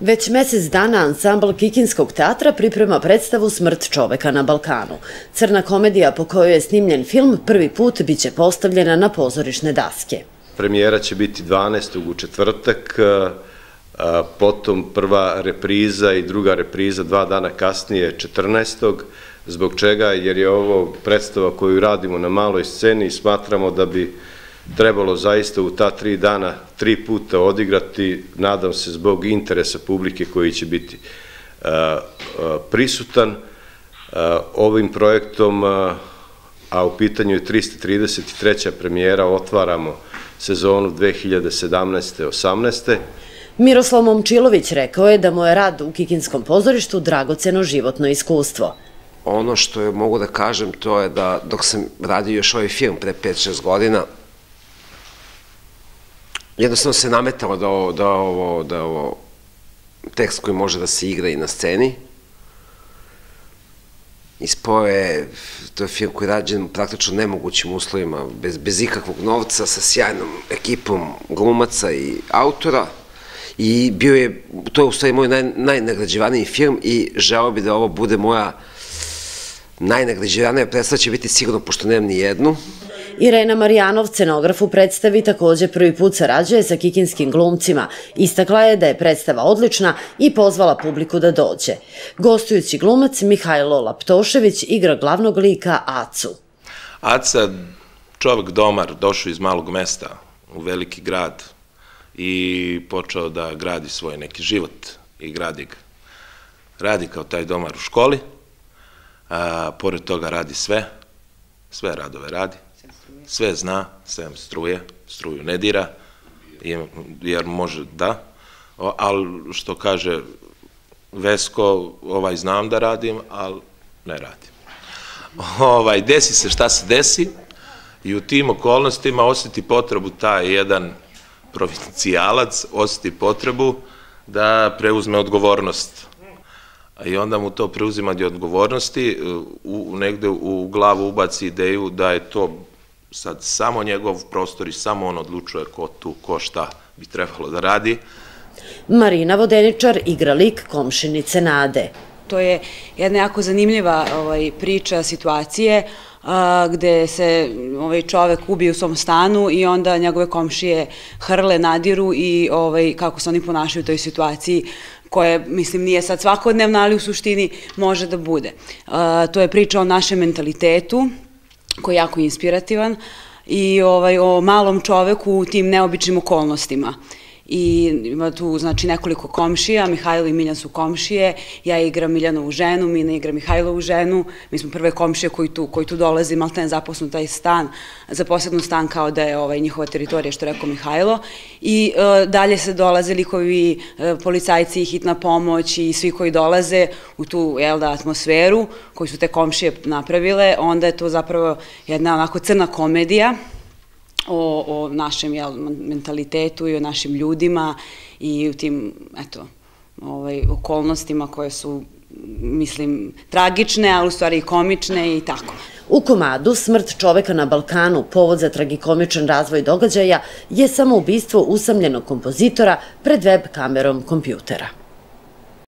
Već mesec dana ansambl Kikinskog teatra priprema predstavu Smrt čoveka na Balkanu. Crna komedija po kojoj je snimljen film prvi put biće postavljena na pozorišne daske. Premijera će biti 12. u četvrtak, potom prva repriza i druga repriza dva dana kasnije 14. Zbog čega? Jer je ovo predstava koju radimo na maloj sceni i smatramo da bi trebalo zaista u ta tri dana tri puta odigrati, nadam se zbog interesa publike koji će biti prisutan. Ovim projektom, a u pitanju je 333. premijera, otvaramo sezonu 2017. 18. Miroslav Momčilović rekao je da mu je rad u Kikinskom pozorištu dragoceno životno iskustvo. Ono što je mogu da kažem to je da dok sam radio još ovaj film pre 5-6 godina, jednostavno se nametalo da ovo, da ovo, da ovo tekst koji može da se igra i na sceni. Ispao je, to je film koji je rađen praktično nemogućim uslovima, bez, bez ikakvog novca, sa sjajnom ekipom glumaca i autora. I bio je, to je u stvari moj naj, najnagrađivaniji film i želeo bi da ovo bude moja najnagrađivanija predstava će biti sigurno, pošto nemam ni jednu. Irena Marijanov, scenograf u predstavi, takođe prvi put sarađuje sa kikinskim glumcima. Istakla je da je predstava odlična i pozvala publiku da dođe. Gostujući glumac Mihajlo Laptošević igra glavnog lika Acu. Aca, čovek domar, došao iz malog mesta u veliki grad i počeo da gradi svoj neki život i gradi ga. Radi kao taj domar u školi, a pored toga radi sve, sve radove radi sve zna, sem struje, struju ne dira, jer može da, ali što kaže Vesko, ovaj, znam da radim, ali ne radim. Ovaj, desi se šta se desi i u tim okolnostima osjeti potrebu taj jedan provincijalac, osjeti potrebu da preuzme odgovornost. I onda mu to preuzimanje odgovornosti u, negde u glavu ubaci ideju da je to sad samo njegov prostor i samo on odlučuje ko tu, ko šta bi trebalo da radi. Marina Vodeničar igra lik komšinice Nade. To je jedna jako zanimljiva ovaj, priča, situacije, a, gde se ovaj čovek ubije u svom stanu i onda njegove komšije hrle, nadiru i ovaj, kako se oni ponašaju u toj situaciji koje, mislim, nije sad svakodnevna, ali u suštini može da bude. A, to je priča o našem mentalitetu, koji je jako inspirativan i ovaj, o malom čoveku u tim neobičnim okolnostima i ima tu znači nekoliko komšija, Mihajlo i Miljan su komšije, ja igram Miljanovu ženu, Mina igra Mihajlovu ženu, mi smo prve komšije koji tu, koji tu dolazi, malo ten zaposnu taj stan, zaposlednu stan kao da je ovaj, njihova teritorija, što rekao Mihajlo, i e, dalje se dolaze likovi, e, policajci, hitna pomoć i svi koji dolaze u tu jel da, atmosferu koju su te komšije napravile, onda je to zapravo jedna onako crna komedija, o, o našem jel, mentalitetu i o našim ljudima i u tim, eto, ovaj, okolnostima koje su mislim, tragične, ali u stvari i komične i tako. U komadu Smrt čoveka na Balkanu, povod za tragikomičan razvoj događaja, je samo ubistvo usamljenog kompozitora pred web kamerom kompjutera.